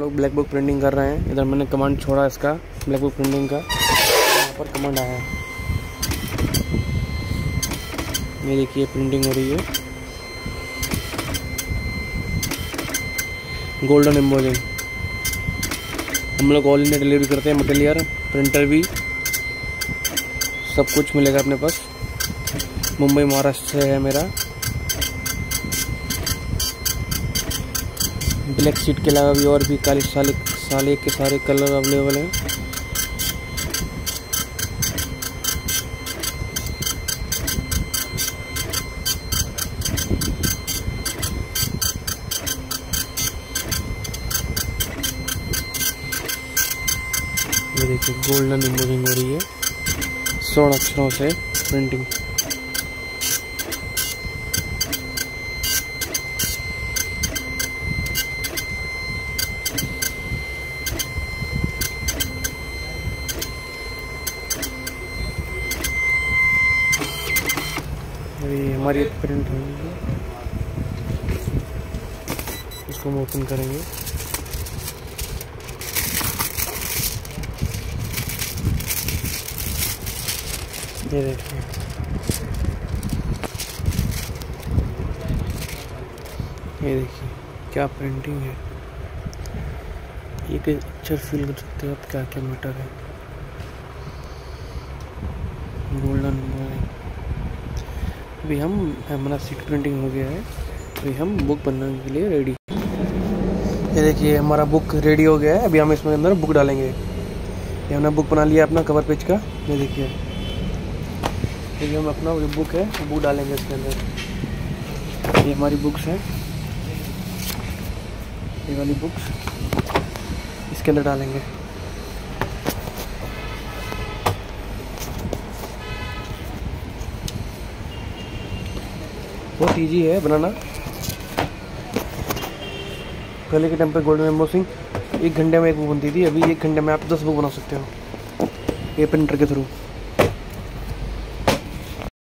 लोग black book printing कर रहे हैं। इधर मैंने कमांड छोड़ा इसका ब्लैक बुक प्रिंटिंग का। यहाँ पर कमांड आया। ये देखिए प्रिंटिंग हो रही है। गोल्डन एम्बोजिंग हम लोग ऑल इंडिया डिलीवरी करते हैं मटेरियल प्रिंटर भी। सब कुछ मिलेगा अपने पास। मुंबई, महाराष्ट्र से है मेरा। ब्लैक सीट के अलावा भी और भी काली साले साले के सारे कलर अवेलेबल हैं। देखिए गोल्डन इमोजिंग हो रही है। सोलह अक्षरों से प्रिंटिंग ये हमारी प्रिंट होगी। इसको हम ओपन करेंगे। ये देखिए। ये देखिए, क्या प्रिंटिंग है। एक अक्षर फील कर सकते हो आप? क्या क्या मैटर है गोल्डन अभी हम हमारा सीट प्रिंटिंग हो गया है। अभी हम बुक बनाने के लिए रेडी ये देखिए, हमारा बुक रेडी हो गया है। अभी हम इसमें अंदर बुक डालेंगे। ये हमने बुक बना लिया अपना कवर पेज का। ये देखिए। ये हम अपना जो बुक है बुक डालेंगे इसके अंदर। ये हमारी बुक्स हैं। ये वाली बुक्स इसके अंदर डालेंगे। बहुत ईजी है बनाना। पहले के टाइम पे गोल्डन सिंह एक घंटे में एक बुक बनती थी, अभी एक घंटे में आप दस बुक बना सकते हो ये प्रिंटर के थ्रू